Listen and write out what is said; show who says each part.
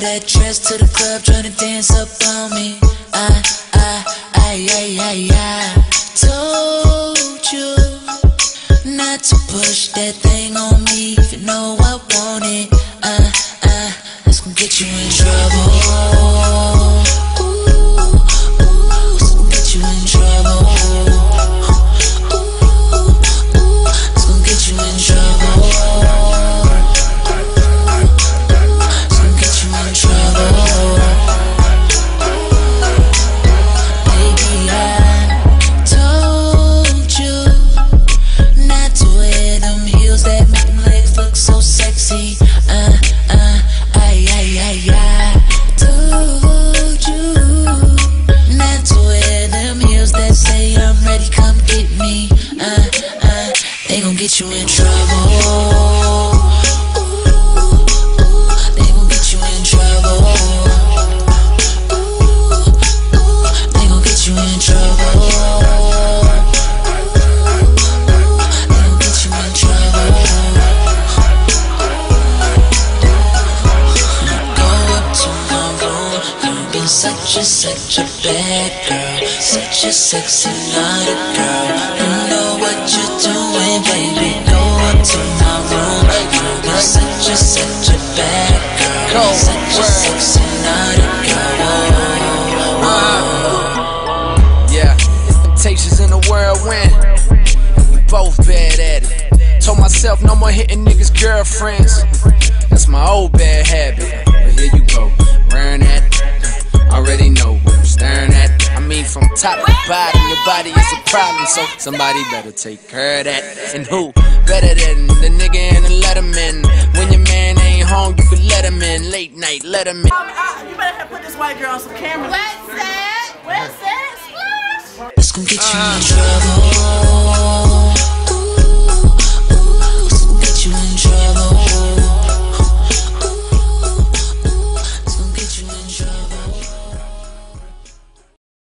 Speaker 1: that dress to the club, trying to dance up on me. I Uh, uh, they gon' get you in trouble. Ooh, ooh, they gon' get you in trouble. Ooh, ooh, they gon' get you in trouble. They gon' get you in trouble. Go up to my room. You've been such a, such a bad girl. Such a sexy naughty girl. What you're doing, baby. Go up to my room. Been such a, such a bad girl. Such a sexy naughty girl.
Speaker 2: Uh, yeah, temptations in the whirlwind. We both bad at it. Told myself no more hitting niggas' girlfriends. That's my old bad habit. But here you go, wearing that. Already know what I'm staring at. I mean, from top to bottom, body is a problem. So somebody better take care of that. And who better than the nigga in the letterman? When your man ain't home, you can let him in. Late night, let him in.
Speaker 3: Ah, you better have put this white girl on some cameras.
Speaker 4: What's that?
Speaker 3: Where's that? Splash.
Speaker 1: It's gonna get you in trouble.